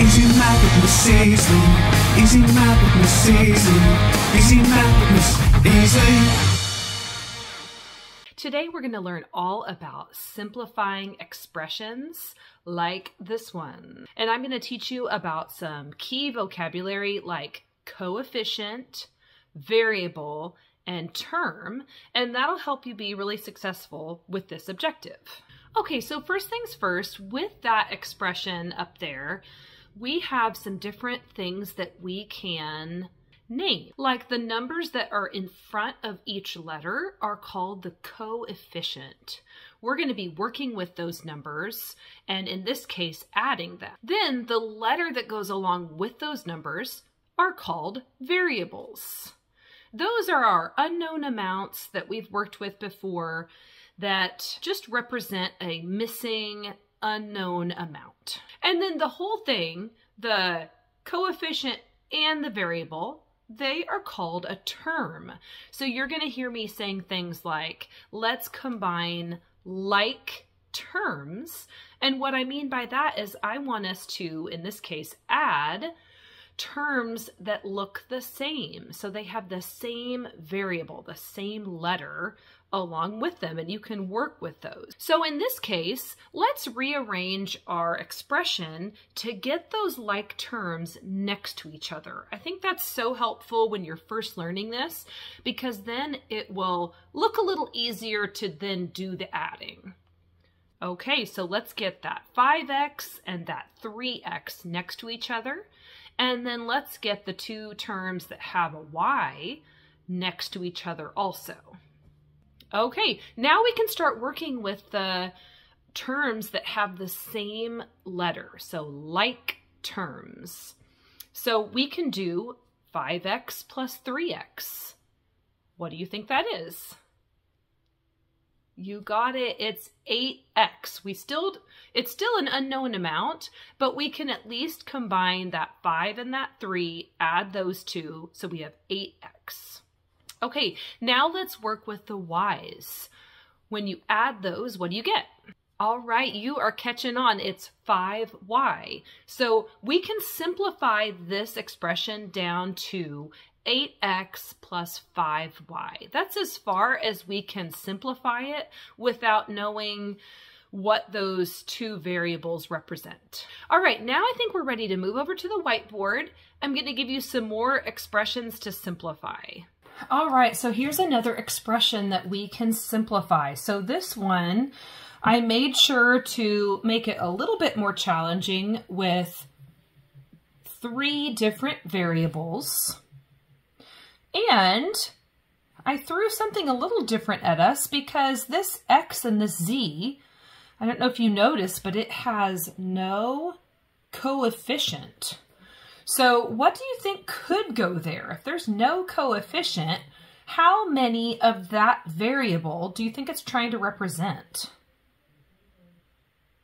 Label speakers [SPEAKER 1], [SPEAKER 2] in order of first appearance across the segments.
[SPEAKER 1] Easy Miss Easley. Easy Miss Easley. Easy Miss Easley.
[SPEAKER 2] Today we're going to learn all about simplifying expressions like this one. And I'm going to teach you about some key vocabulary like coefficient, variable, and term, and that'll help you be really successful with this objective. Okay, so first things first, with that expression up there, we have some different things that we can name. Like the numbers that are in front of each letter are called the coefficient. We're going to be working with those numbers and in this case adding them. Then the letter that goes along with those numbers are called variables. Those are our unknown amounts that we've worked with before that just represent a missing unknown amount. And then the whole thing, the coefficient and the variable they are called a term. So you're going to hear me saying things like, let's combine like terms. And what I mean by that is I want us to, in this case, add terms that look the same. So they have the same variable, the same letter along with them, and you can work with those. So in this case, let's rearrange our expression to get those like terms next to each other. I think that's so helpful when you're first learning this, because then it will look a little easier to then do the adding. Okay, so let's get that 5x and that 3x next to each other. And then let's get the two terms that have a y next to each other also. Okay, now we can start working with the terms that have the same letter, so like terms. So we can do 5x plus 3x. What do you think that is? You got it. It's 8x. We still it's still an unknown amount, but we can at least combine that 5 and that 3, add those two, so we have 8x. Okay, now let's work with the y's. When you add those, what do you get? All right, you are catching on. It's 5y. So we can simplify this expression down to 8x plus 5y. That's as far as we can simplify it without knowing what those two variables represent. All right, now I think we're ready to move over to the whiteboard. I'm going to give you some more expressions to simplify. All right, so here's another expression that we can simplify. So this one, I made sure to make it a little bit more challenging with three different variables. And I threw something a little different at us because this X and this Z, I don't know if you noticed, but it has no coefficient. So what do you think could go there? If there's no coefficient, how many of that variable do you think it's trying to represent?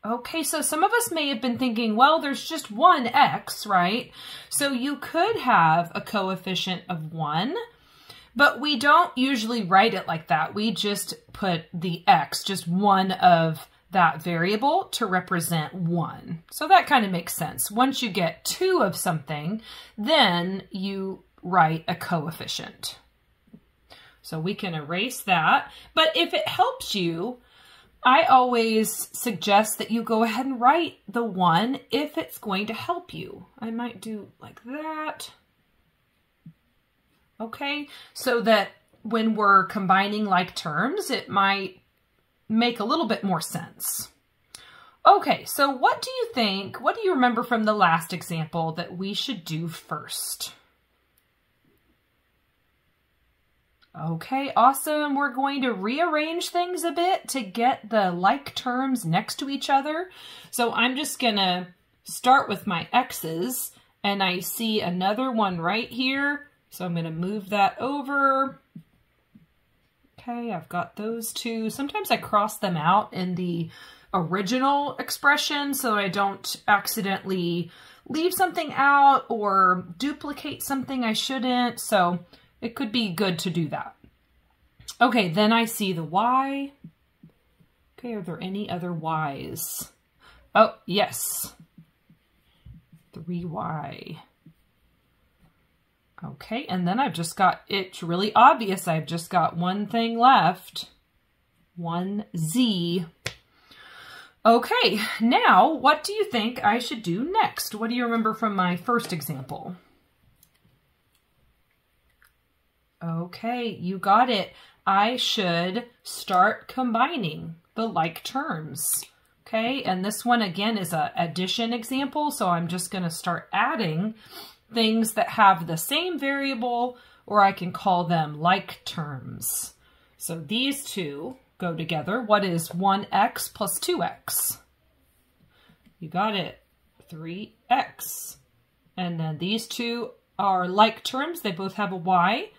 [SPEAKER 2] Okay, so some of us may have been thinking, well, there's just one x, right? So you could have a coefficient of 1, but we don't usually write it like that. We just put the x, just one of that variable to represent one. So that kind of makes sense. Once you get two of something, then you write a coefficient. So we can erase that. But if it helps you, I always suggest that you go ahead and write the one if it's going to help you. I might do like that. Okay, so that when we're combining like terms, it might make a little bit more sense. Okay, so what do you think, what do you remember from the last example that we should do first? Okay, awesome. We're going to rearrange things a bit to get the like terms next to each other. So I'm just going to start with my X's, and I see another one right here. So I'm going to move that over. Okay, I've got those two. Sometimes I cross them out in the original expression so I don't accidentally leave something out or duplicate something I shouldn't. So it could be good to do that. Okay, then I see the Y. Okay, are there any other Ys? Oh, yes. 3y. Okay, and then I've just got, it's really obvious, I've just got one thing left. 1z. Okay, now what do you think I should do next? What do you remember from my first example? Okay, you got it. I should start combining the like terms. Okay, and this one again is a addition example, so I'm just going to start adding things that have the same variable, or I can call them like terms. So these two go together. What is 1x plus 2x? You got it, 3x. And then these two are like terms. They both have a y.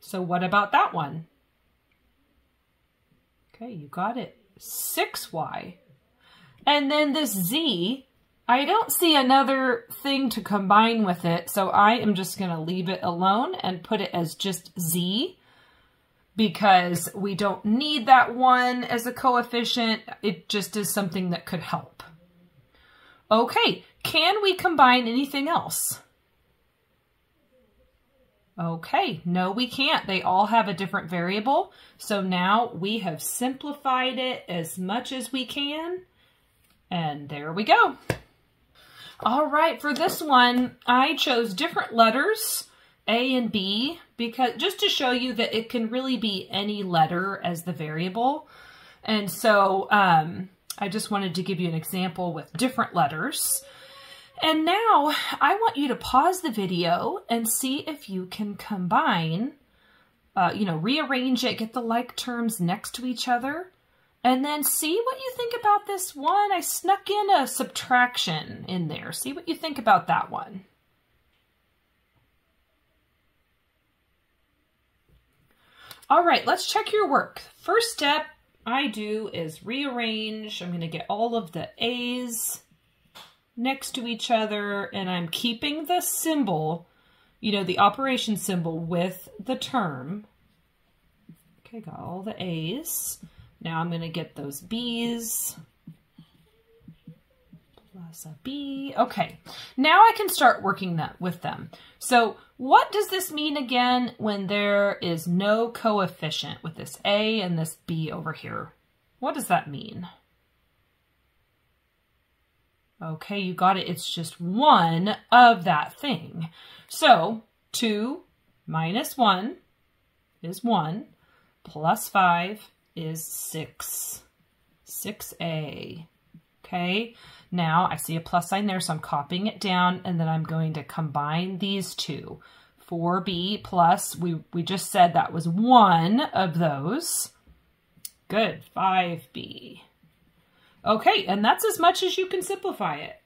[SPEAKER 2] So what about that one? Okay, you got it, 6y. And then this z, I don't see another thing to combine with it, so I am just going to leave it alone and put it as just z because we don't need that one as a coefficient. It just is something that could help. Okay, can we combine anything else? Okay, no we can't. They all have a different variable. So now we have simplified it as much as we can. And there we go. All right, for this one, I chose different letters, A and B, because just to show you that it can really be any letter as the variable. And so um, I just wanted to give you an example with different letters. And now I want you to pause the video and see if you can combine, uh, you know, rearrange it, get the like terms next to each other, and then see what you think about this one. I snuck in a subtraction in there. See what you think about that one. All right, let's check your work. First step I do is rearrange. I'm going to get all of the A's next to each other and I'm keeping the symbol, you know, the operation symbol with the term. Okay, got all the A's. Now I'm going to get those B's plus a B. Okay, now I can start working that with them. So what does this mean again when there is no coefficient with this A and this B over here? What does that mean? Okay, you got it. It's just one of that thing. So 2 minus 1 is 1, plus 5 is 6. 6a. Okay, now I see a plus sign there, so I'm copying it down, and then I'm going to combine these two. 4b plus, we, we just said that was one of those. Good, 5b. Okay, and that's as much as you can simplify it.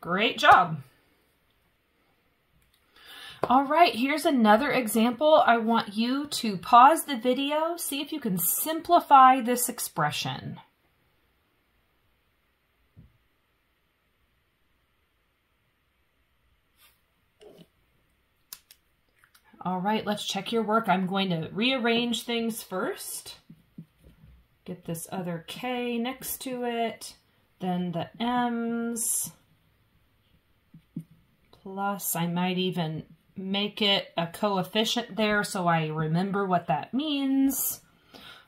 [SPEAKER 2] Great job. All right, here's another example. I want you to pause the video, see if you can simplify this expression. All right, let's check your work. I'm going to rearrange things first. Get this other K next to it, then the M's, plus I might even make it a coefficient there so I remember what that means.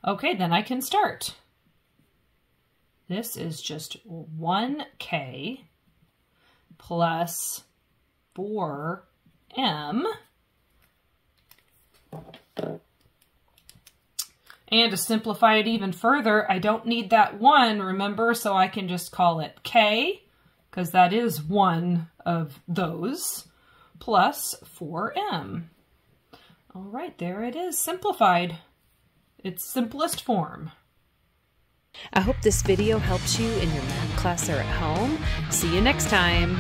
[SPEAKER 2] Okay, then I can start. This is just 1K plus 4M and to simplify it even further, I don't need that 1, remember, so I can just call it k, because that is one of those, plus 4m. All right, there it is, simplified. Its simplest form.
[SPEAKER 3] I hope this video helps you in your math class or at home. See you next time.